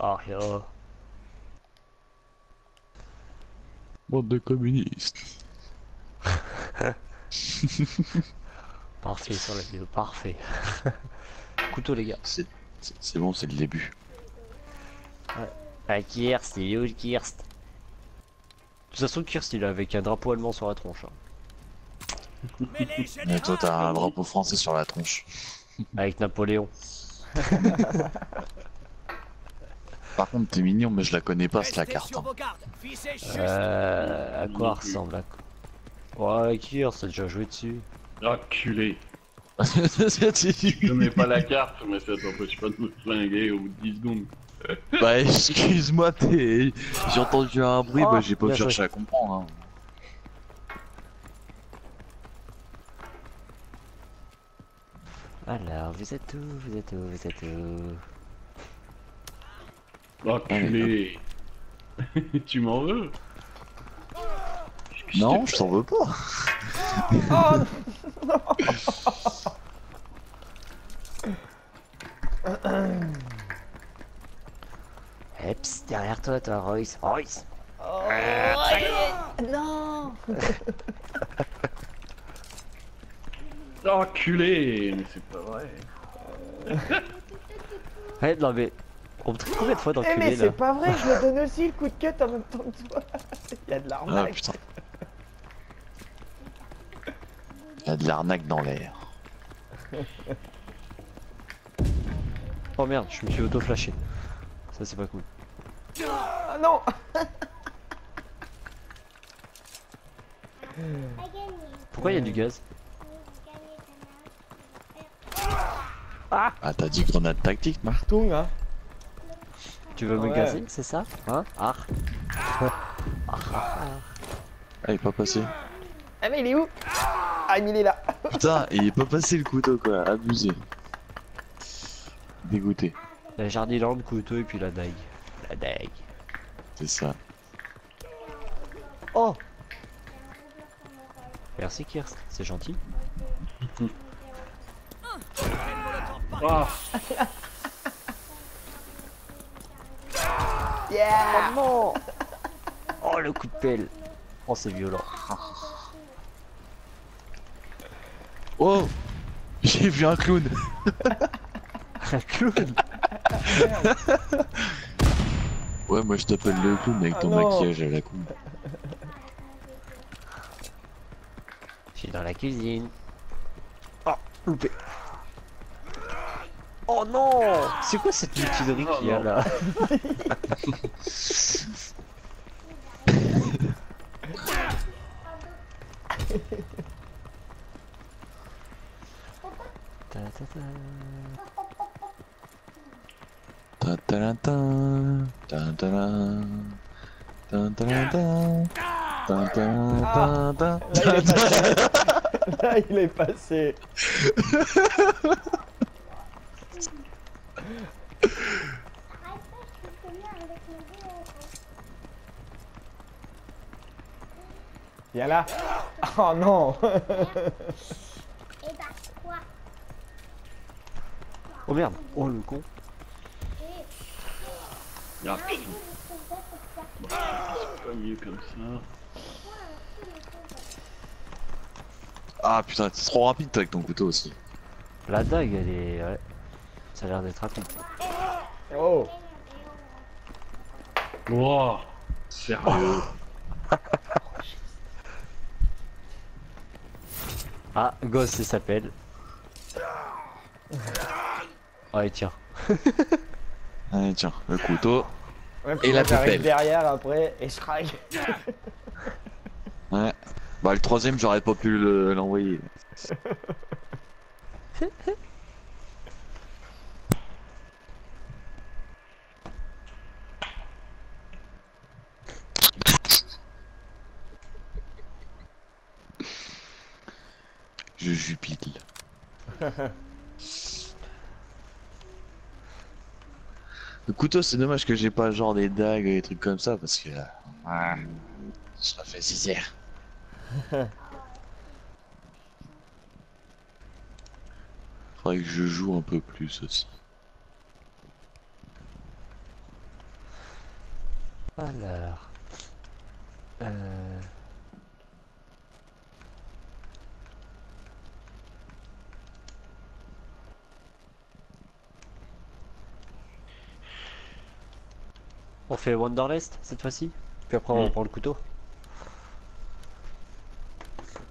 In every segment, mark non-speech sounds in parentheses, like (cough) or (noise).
Ah, rien. Bande de communistes. (laughs) Parfait sur la vidéo, parfait. (laughs) Couteau, les gars. C'est bon, c'est le début. Ah, Kirst, il est où le Kirst? De toute façon, Kirst, il est avec un drapeau allemand sur la tronche. hein. Mais toi, t'as un drapeau français sur la tronche. Avec Napoléon. (laughs) Par contre, t'es mignon, mais je la connais pas, c'est la carte. hein. Euh, à quoi ressemble à quoi Ouais, Kirst, t'as déjà joué dessus. Enculé. (laughs) Je mets pas la carte, mais ça t'empêche pas de me flinguer au bout de 10 secondes. (laughs) bah, excuse-moi, t'es... j'ai entendu un bruit, Oh, bah, j'ai pas cherché à comprendre. Hein. Alors, vous êtes où? Vous êtes où? Vous êtes où? Enculé. (laughs) tu m'en veux Non, je t'en veux pas. (laughs) Eps, derrière toi, toi, Royce. Royce Non Enculé Mais c'est pas vrai. Ouais, non mais... On me traite combien de fois Eh d'enculé mais là c'est pas vrai, je me donne aussi le coup de cut en même temps que toi. (laughs) Il y a de Ah l'arnaque. putain. Y'a de l'arnaque dans l'air. (laughs) Oh merde, je me suis auto-flashé. Ça c'est pas cool. Ah non (laughs) Pourquoi il y a du gaz? Ah, t'as dit grenade tactique, Marc Tung hein Tu veux me gazer, c'est ça Hein Ah Ah, il est pas passé. Ah mais il est où? Ah mais il est là (laughs) Putain, il est pas passé le couteau, quoi. Abusé. Dégoûté. La jardin, le couteau et puis la dague. La dague. C'est ça. Oh Merci Kirst, c'est gentil. Ah (laughs) (laughs) Yeah Oh non (laughs) Oh le coup de pelle Oh c'est violent. Oh J'ai vu un clown (laughs) Un clown (laughs) Ouais, moi je t'appelle le clown avec Ah ton non. maquillage à la con. Je suis dans la cuisine. Oh, loupé. Oh non C'est quoi cette mutinerie qu'il y a là Ta ta ta. Ta ta la ta, ta ta la, ta ta la ta, ta ta la ta, ta Là il est passé ta. Là Oh non Et bah quoi? Oh merde Oh le con Ah putain. C'est pas mieux comme ça. Ah putain, t'es trop rapide toi avec ton couteau aussi. La dague elle est... Ouais. Ça a l'air d'être rapide. Oh Wow Sérieux (laughs) Ah, gosse il s'appelle. Ouais tiens. (laughs) Allez tiens, le couteau. Ouais, Et la pépelle. derrière après et je craque (laughs) Ouais. Bah le troisième j'aurais pas pu le- l'envoyer. (laughs) Le couteau, c'est dommage que j'ai pas genre des dagues et des trucs comme ça parce que. Ah, je la fais zizère. Faudrait que je joue un peu plus aussi. Alors. Euh... On fait Wanderlust cette fois-ci Puis après on Mm. prend le couteau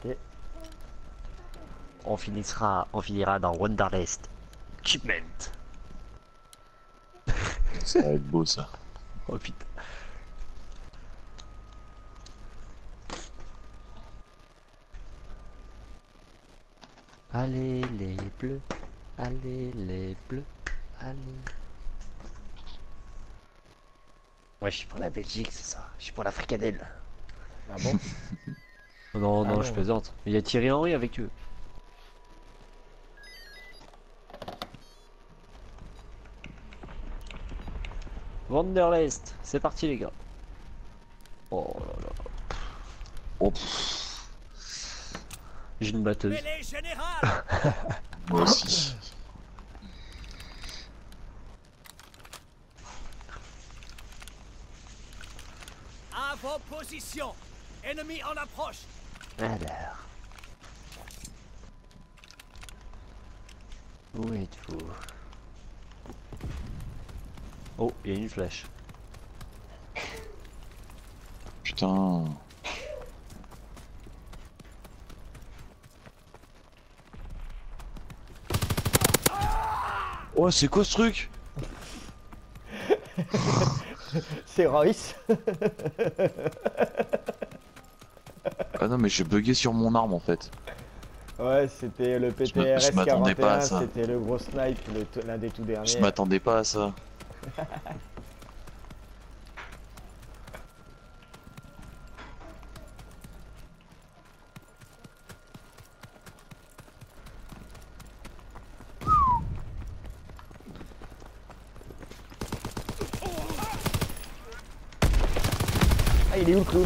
Ok. On finira, on finira dans Wanderlust. Achievement. Ça va être beau ça. Oh putain. Allez les bleus, allez les bleus, allez. Ouais, je suis pour la Belgique, c'est ça. Je suis pour la fricadelle. Ah bon (laughs) Non, non, Ah je non. plaisante. Il y a Thierry Henry avec eux. Wanderlust, c'est parti les gars. Oh là là. Oh, J'ai une batteuse. (laughs) Moi aussi. Positions Ennemi en approche Alors. Où êtes-vous? Oh, il y a une flèche. (laughs) Putain. Oh, c'est quoi ce truc? (laughs) (laughs) C'est Royce. Ah non, mais j'ai bugué sur mon arme en fait. Ouais, c'était le PTRS m'attendais pas à 41, ça. c'était le gros snipe, l'un des tout derniers. Je m'attendais pas à ça. (laughs) Ah, il est où le clown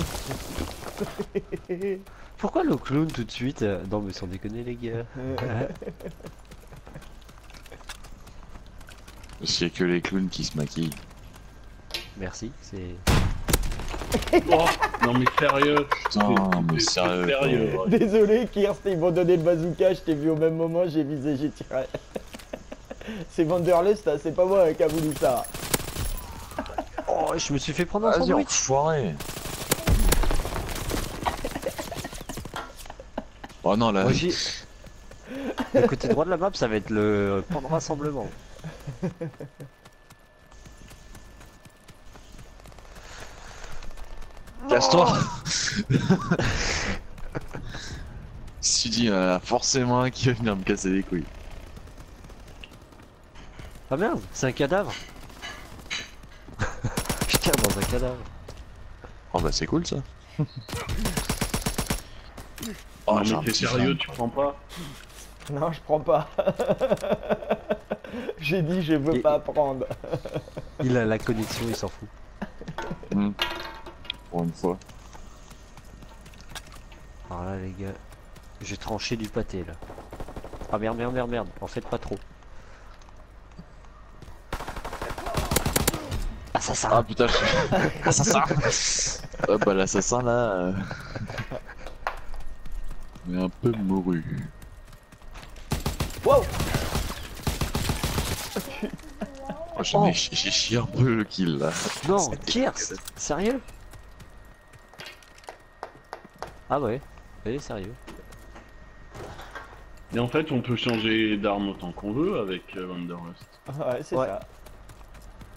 Pourquoi le clown tout de suite euh, Non mais sans déconner les gars. Parce qu'il y a que les clowns qui se maquillent. Merci, c'est... Oh, non mais sérieux. Putain, mais C'est- c'est sérieux. Désolé, Kirst, ils m'ont donné le bazooka, je t'ai vu au même moment, j'ai visé, j'ai tiré. c'est Vanderlust, hein, c'est pas moi qui a voulu ça. Oh, je me suis fait prendre un Vas-y, sandwich enfoiré. Oh non, là. Le côté droit de la map, ça va être le point de rassemblement. Casse-toi (laughs) Si tu dis, il y en a forcément un qui va venir me casser les couilles. Ah merde, c'est un cadavre (laughs) Je tire dans un cadavre. Oh bah c'est cool ça. (laughs) Oh, j'ai un mais t'es sérieux, tu prends pas Non, je prends pas. (laughs) j'ai dit, je veux Et- pas prendre. (laughs) Il a la connexion, il s'en fout. (laughs) Hmm. Pour une fois. Alors là les gars, j'ai tranché du pâté là. Ah merde, merde, merde, merde, en fait pas trop. Assassin Ah putain, je... assassin Ah bah l'assassin là... Il est un peu mouru. Wow Oh, j'en ai- J'ai chié un peu le kill là. Non, C'est Kirst Sérieux? Ah ouais, elle est sérieux. Et en fait, on peut changer d'arme autant qu'on veut avec euh, Wanderlust. Ouais, c'est Ouais. ça.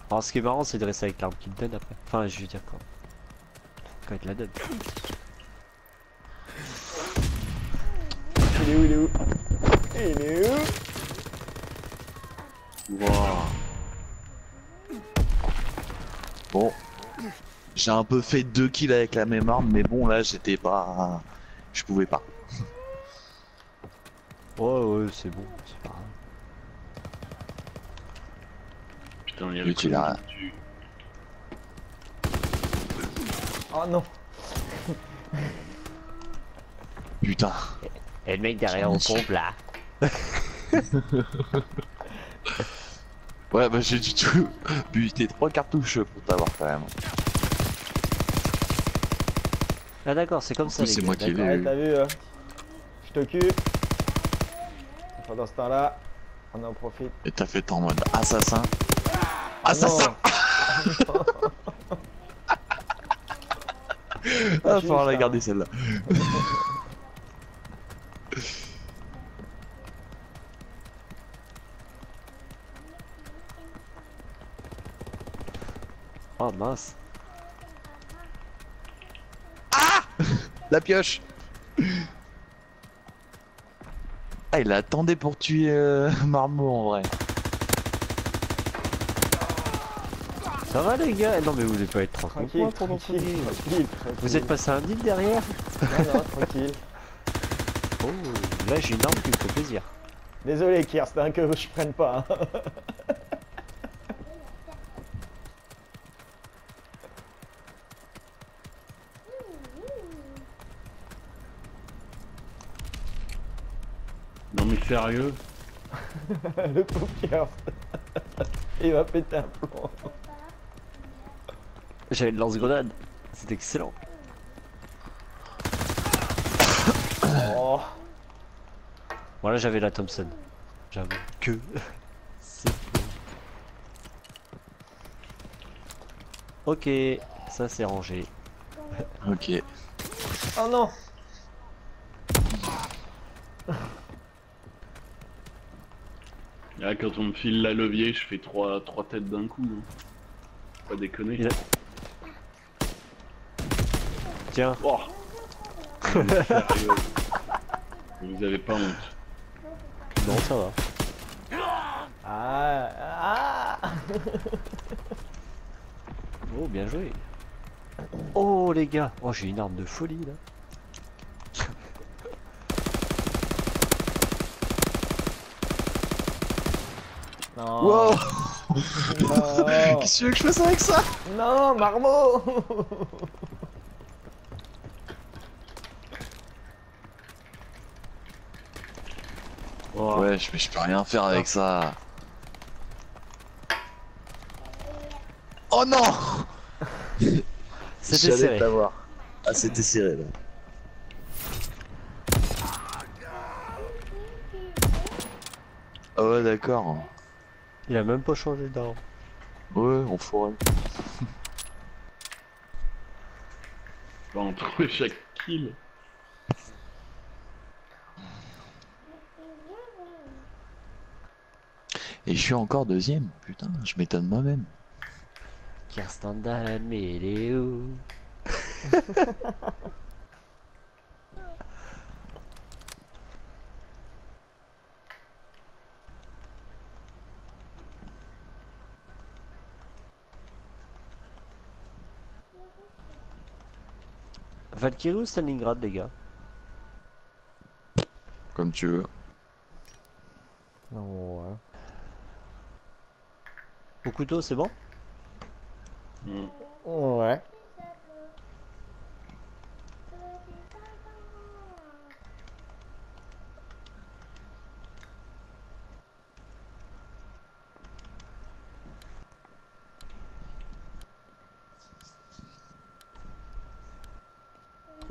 Alors ce qui est marrant c'est de rester avec l'arme qu'il te donne après. Enfin je veux dire quand. Quand il te la donne. Il est où, il est où Il est où Waouh. Bon. J'ai un peu fait deux kills avec la même arme, mais bon là j'étais pas... Je pouvais pas. Ouais ouais c'est bon, c'est pas grave. Putain, il y a le tue. Oh non Putain. Et le mec derrière ai pompe là. (laughs) Ouais bah j'ai du tout (laughs) buté trois cartouches pour t'avoir quand même. Ah d'accord, c'est comme ça. C'est gars, moi qui l'ai. Ouais, t'as vu, hein Je t'occupe. Pendant ce temps-là, on en profite. Et t'as fait en mode assassin. Ah Assassin. (laughs) Ah, faut la garder celle-là. Oh mince. (laughs) La pioche Ah, il attendait pour tuer euh, (laughs) Marmot en vrai. Ça va les gars? Non mais vous devez pas être trop Tranquille, tranquille. Vous êtes passé un deal derrière? Non, non, tranquille. (laughs) Oh, là j'ai une arme qui me fait plaisir. Désolé, Kirst, hein, que je prenne pas. hein. Non mais sérieux (laughs) Le pauvre Kirst. Il va péter un plomb. J'avais une lance-grenade. C'est excellent. Oh. Voilà, j'avais la Thompson. J'avoue que (laughs) c'est bon. Ok, ça c'est rangé. Ok. oh non Là, quand on me file la levier, je fais trois, trois têtes d'un coup. hein. Pas déconner. Il a- Tiens, Oh. (laughs) Vous avez pas honte. non ça va. Ah, ah Oh, bien joué. Oh les gars, oh j'ai une arme de folie là. Non Wow Non (laughs) Qu'est-ce que tu veux que je fasse avec ça? Non, Marmot Oh, Ouais, mais je peux rien faire avec ça. Oh non C'était serré. t'avoir. Ah, c'était serré là. Ah ouais, d'accord. Il a même pas changé d'arme. Ouais, on forêt. pas (laughs) en trouver chaque kill. Et je suis encore deuxième. Putain, je m'étonne moi-même. Kirsten Dunst, mais il est où? (laughs) Valkyrie ou Stalingrad, les gars? Comme tu veux. Non, ouais. Au couteau, c'est bon? Hmm. Ouais.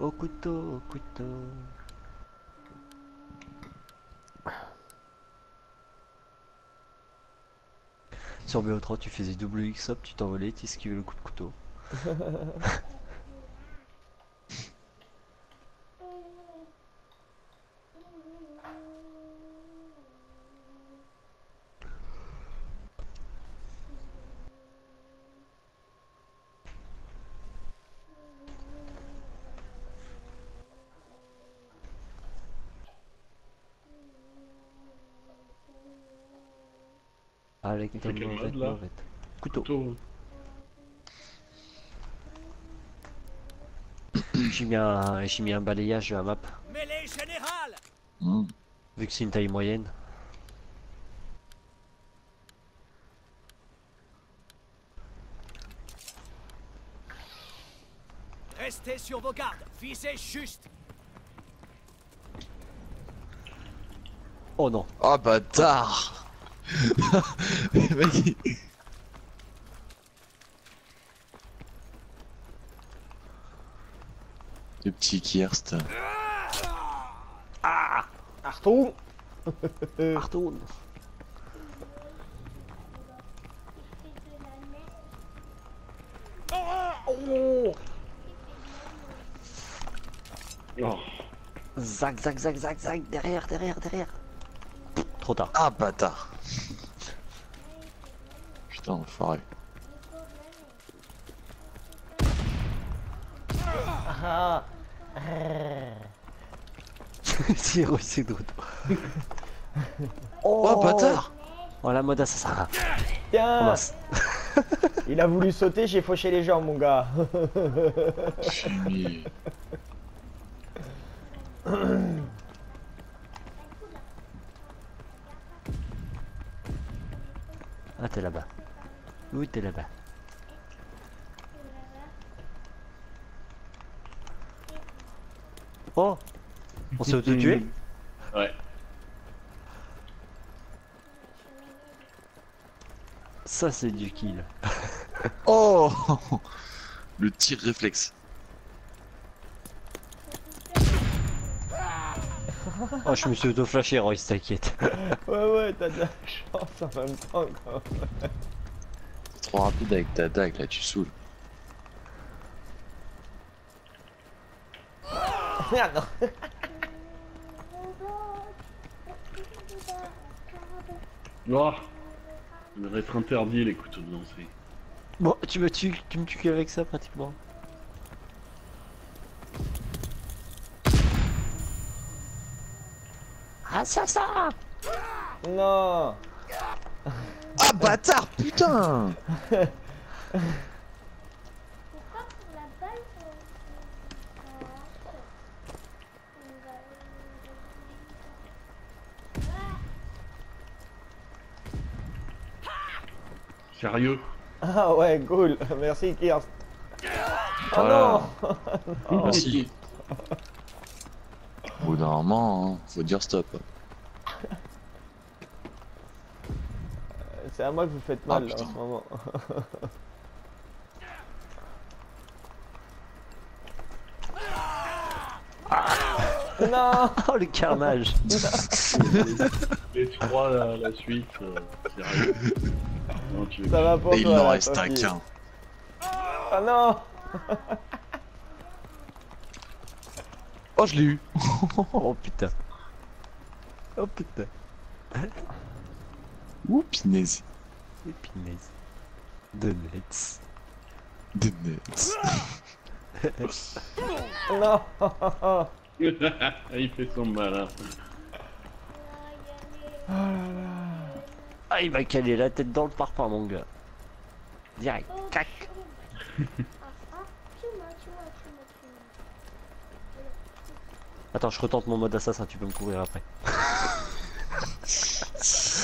Au couteau, au couteau. Sur BO3, tu faisais double X-up, tu t'envolais, tu esquivais le coup de couteau. (laughs) Avec quel mauvette, mode, là mauvette. Couteau. Couteau. (coughs) J'ai mis, un... j'ai mis un balayage de la map, Mêlée générale Hmm. vu que c'est une taille moyenne. Restez sur vos gardes. Visez juste. Oh non, Oh bâtard Mec, Le petit Kirst. Arton Artoon. Oh Oh. Zac, zac, zac, zac, zac, derrière, derrière, derrière. Trop tard. Ah bâtard Putain, enfoiré. (laughs) Ah Zéro, c'est dodo. Oh, bâtard Oh la mode assassin. Tiens Ramasse. Il a voulu sauter, j'ai fauché les jambes, mon gars. Mais- Ah, t'es là-bas. Oui, t'es là-bas. Oh On s'est auto-tué? Ouais. Ça, c'est du kill. Oh (laughs) Le tir réflexe. Oh, je me suis auto-flashé, Royce, t'inquiète. Ouais, ouais, t'as de la chance en même temps, quoi. Trop rapide avec ta dague là, tu saoules. Merde Oh. Ça devrait être interdit les couteaux de lancer. Bon, tu me tues, tu me tues qu'avec ça, pratiquement. Assassin Non Ah bâtard, putain Pourquoi pour la balle on- on va- Sérieux Ah ouais, cool. (laughs) Merci, Kirst. Oh Voilà. non Merci. Au bout d'un moment, hein, faut dire stop. C'est à moi que vous faites Ah, mal, là, en ce moment. (laughs) non Oh, le carnage Les trois la, la suite, euh. Non, tu Ça va pour Et il n'en reste Sophie. qu'un. Ah non Oh, je l'ai eu (laughs) Oh putain Oh putain Ouh, pinaise. De nets. Des nets. Non (laughs) Il fait son malin. Ah, il m'a calé la tête dans le parpaing, mon gars. Direct. Cac. (laughs) Attends, je retente mon mode assassin, tu peux me couvrir après. (laughs)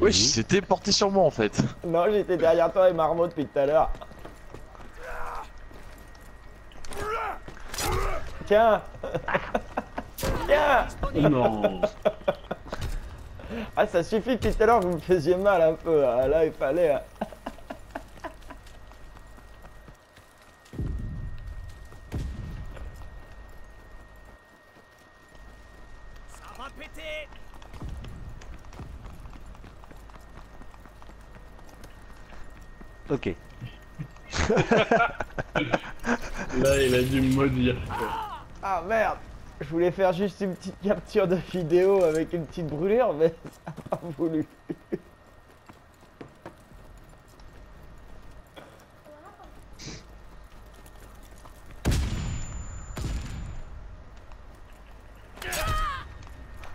Wesh, c'était (laughs) porté sur moi en fait. Non, j'étais derrière toi et Marmot depuis tout à l'heure. Tiens (laughs) Tiens Non Ah, ça suffit depuis tout à l'heure, vous me faisiez mal un peu. Ah, Là, il fallait... hein. Ça va péter Ok. Là, il a dû me maudire. quoi. Ah, merde Je voulais faire juste une petite capture de vidéo avec une petite brûlure, mais (laughs) ça n'a pas voulu.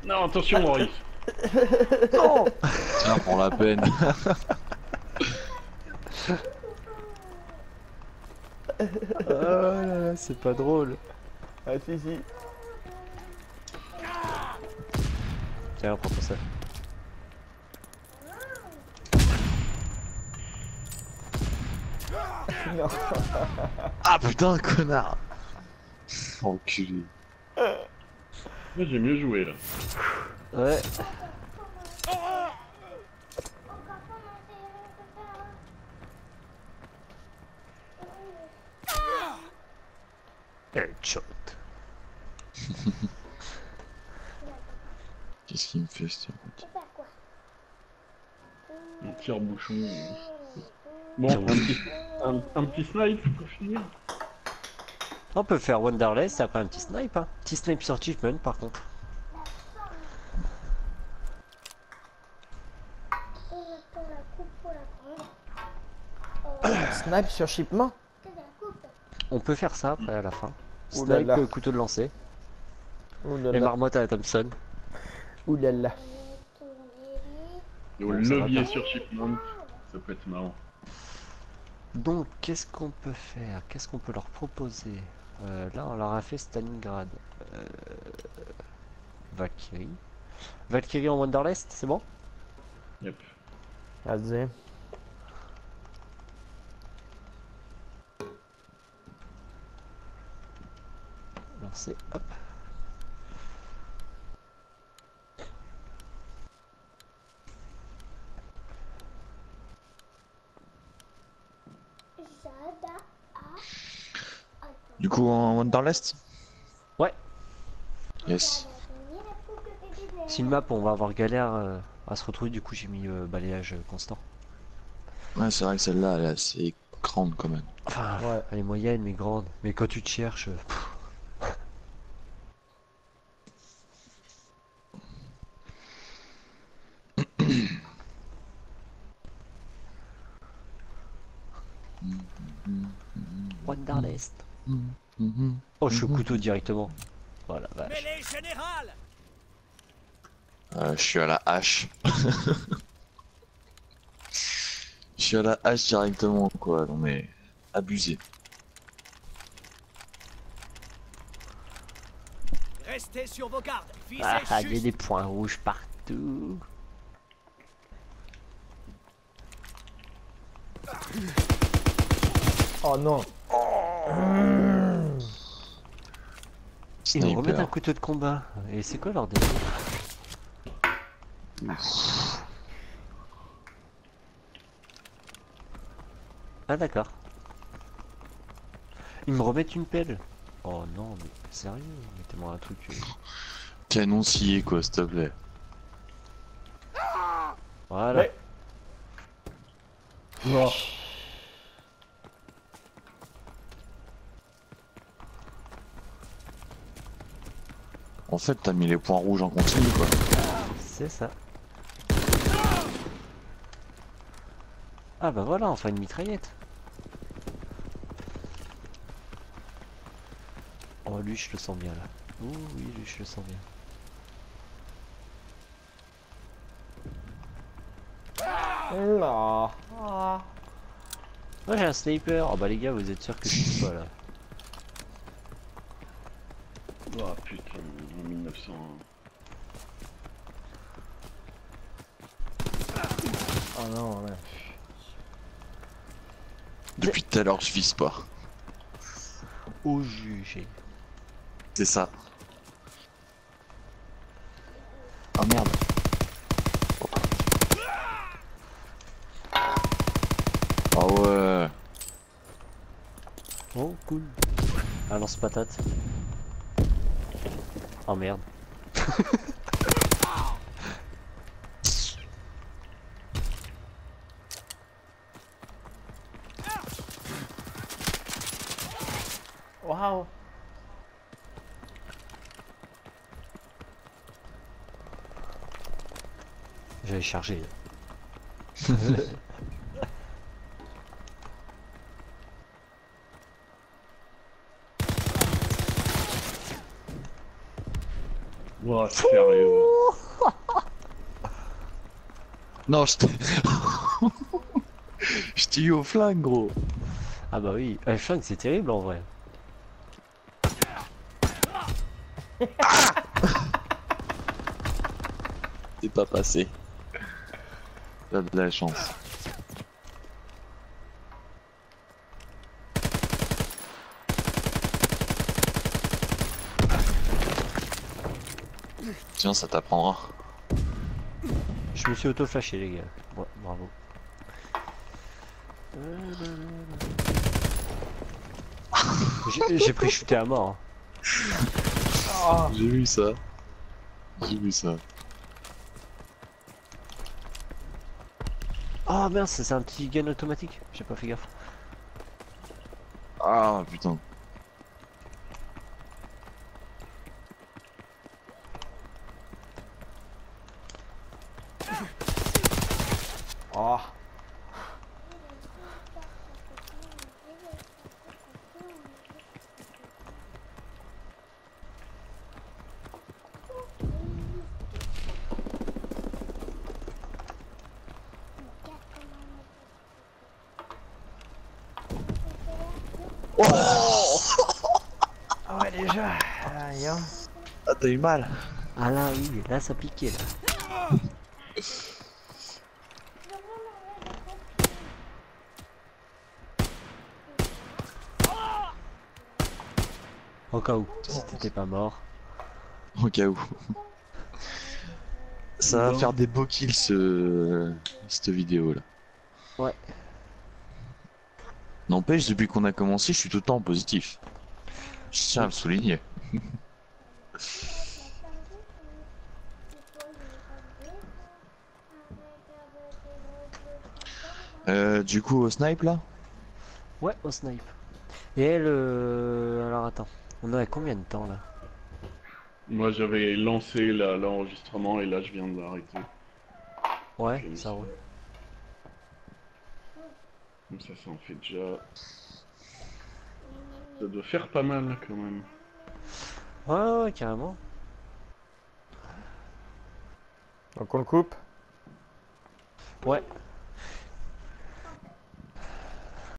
Non, attention, Maurice. Tiens, pour la peine. (laughs) Oh là là, c'est pas drôle. Ah, si, si. Tiens, prends ça. Non. (laughs) Ah putain, connard Enculé. Moi, j'ai mieux joué là. Ouais. Headshot. Qu'est-ce qu'il me fait ce truc Tu faire quoi Un tire-bouchon. Bon, un petit, un, un petit snipe pour finir. On peut faire Wonderless et après un petit snipe. Hein. Petit snipe sur Achievement par contre. On attend la coupe (coughs) pour la prendre. Snipe sur shipment. On peut faire ça après à la fin. Snipe, là. euh, couteau de lancer. Et marmotte à la Thompson. Ouh levier sur shipment, ça peut être marrant. Donc qu'est-ce qu'on peut faire? Qu'est-ce qu'on peut leur proposer? Euh, Là on leur a fait Stalingrad. Euh... Valkyrie. Valkyrie en Wonderless, c'est bon? Yep. Vas-y. Lancer, hop. Jada a. Attends. Du coup, en Wonderlest Ouais. Yes. Si une map on va avoir galère euh, à se retrouver, du coup j'ai mis euh, balayage constant. Ouais, c'est vrai que celle-là, elle est assez grande quand même. Enfin, Ouais. elle est moyenne mais grande. Mais quand tu te cherches... euh, pff, couteau directement. Voilà, vache. Mêlée générale Euh, je suis à la hache. (laughs) Je suis à la hache directement, quoi. Non mais, abusé. Restez sur vos gardes. Visez Ah, il y a juste. des points rouges partout. Oh non. Ils nous remettent un couteau de combat. Et c'est quoi leur délire Ah d'accord. Ils me remettent une pelle. Oh non, mais sérieux, mettez-moi un truc. euh, Canon scié, quoi, s'il te plaît. Voilà. Ouais. En fait, t'as mis les points rouges en continu, quoi. C'est ça. Ah bah voilà, enfin une mitraillette. Oh lui je le sens bien là. Ouh oui lui je le sens bien. Non. Moi j'ai un sniper. Oh bah les gars vous êtes sûrs que je suis pas là. (laughs) Oh putain, en 1900. Oh non, ouais. Depuis tout à l'heure, je vise pas. Au jugé. C'est ça. Oh merde. Ah ouais. Oh cool. Un lance patate. Oh merde. Waouh. J'avais chargé. (laughs) Oh, sérieux. (laughs) Non, je t'ai... (laughs) je t'ai eu au flingue, gros. Ah bah oui. Eh, flingue c'est terrible en vrai. (laughs) T'es pas passé. T'as de la chance. Ça t'apprendra. Je me suis auto-flashé les gars. Ouais, bravo. J'ai pris shooté à mort. hein. J'ai vu ça. J'ai vu ça. Ah mince, c'est un petit gun automatique. J'ai pas fait gaffe. Ah putain. Oh. Ah ouais déjà. Aïe, hein. Ah t'as eu mal. Ah là, oui, là ça piquait là. Au cas où, si t'étais pas mort. Au cas où. Ça va faire des beaux kills ce... cette vidéo là. Ouais. N'empêche, depuis qu'on a commencé, je suis tout le temps en positif. Je tiens à le souligner. Euh, du coup, au snipe là? Ouais, au snipe. Et elle, euh... alors attends, on a combien de temps là? Moi j'avais lancé la- l'enregistrement et là je viens de l'arrêter. Ouais, ça. roule. Comme ça, ça en fait déjà. Ça doit faire pas mal quand même. Ouais, ouais, carrément. Donc on le coupe? Ouais,